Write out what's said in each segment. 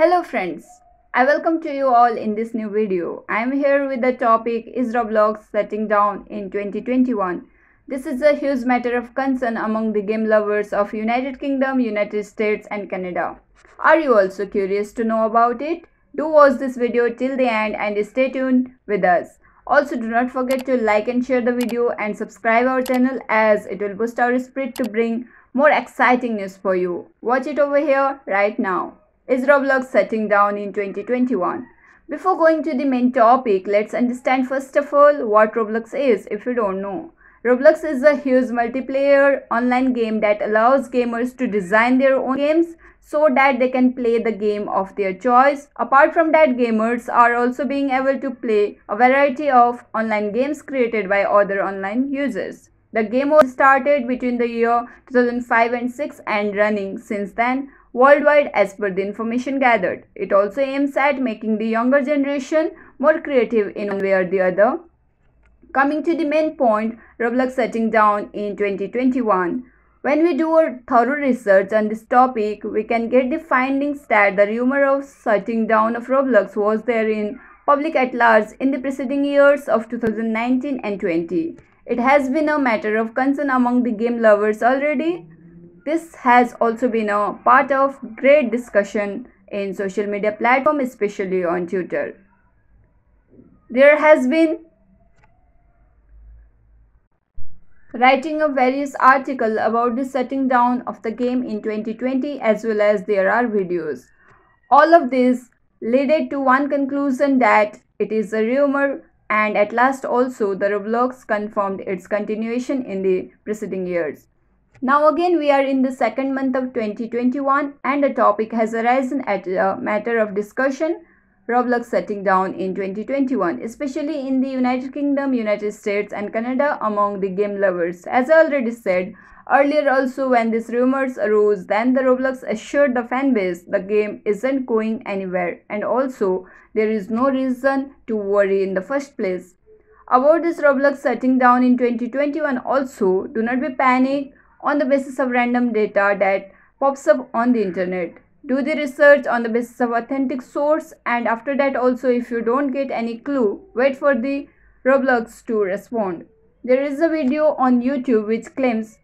Hello friends, I welcome to you all in this new video. I am here with the topic is Roblox shutting down in 2021. This is a huge matter of concern among the game lovers of United Kingdom, United States and Canada. Are you also curious to know about it? Do watch this video till the end and stay tuned with us. Also do not forget to like and share the video and subscribe our channel as it will boost our spirit to bring more exciting news for you. Watch it over here right now. Is Roblox shutting down in 2021? Before going to the main topic, let's understand first of all what Roblox is if you don't know. Roblox is a huge multiplayer online game that allows gamers to design their own games so that they can play the game of their choice. Apart from that, gamers are also being able to play a variety of online games created by other online users. The game was started between the year 2005 and 6 and running since then worldwide as per the information gathered. It also aims at making the younger generation more creative in one way or the other. Coming to the main point, Roblox shutting down in 2021. When we do a thorough research on this topic, we can get the findings that the rumor of shutting down of Roblox was there in public at large in the preceding years of 2019 and 20. It has been a matter of concern among the game lovers already this has also been a part of great discussion in social media platform, especially on Twitter. There has been writing of various article about the shutting down of the game in 2020 as well as there are videos. All of this led to one conclusion that it is a rumor and at last also the Roblox confirmed its continuation in the preceding years. Now again we are in the second month of 2021 and a topic has arisen as a matter of discussion Roblox shutting down in 2021 especially in the United Kingdom, United States and Canada among the game lovers. As I already said earlier also when these rumors arose then the Roblox assured the fanbase the game isn't going anywhere and also there is no reason to worry in the first place. About this Roblox shutting down in 2021 also do not be panicked on the basis of random data that pops up on the internet. Do the research on the basis of authentic source and after that also if you don't get any clue, wait for the Roblox to respond. There is a video on YouTube which claims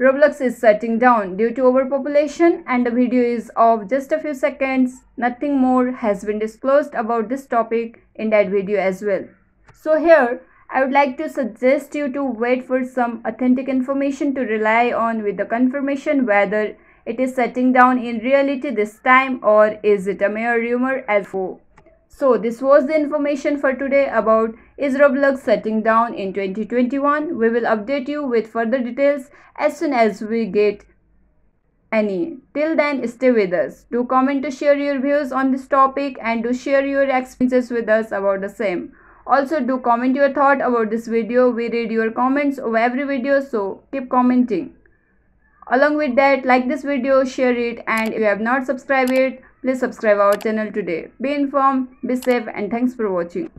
Roblox is shutting down due to overpopulation and the video is of just a few seconds. Nothing more has been disclosed about this topic in that video as well. So here I would like to suggest you to wait for some authentic information to rely on with the confirmation whether it is setting down in reality this time or is it a mere rumor as before. So this was the information for today about is setting down in 2021. We will update you with further details as soon as we get any. Till then stay with us. Do comment to share your views on this topic and do share your experiences with us about the same. Also do comment your thought about this video. We read your comments over every video so keep commenting. Along with that like this video, share it and if you have not subscribed it, please subscribe our channel today. Be informed, be safe and thanks for watching.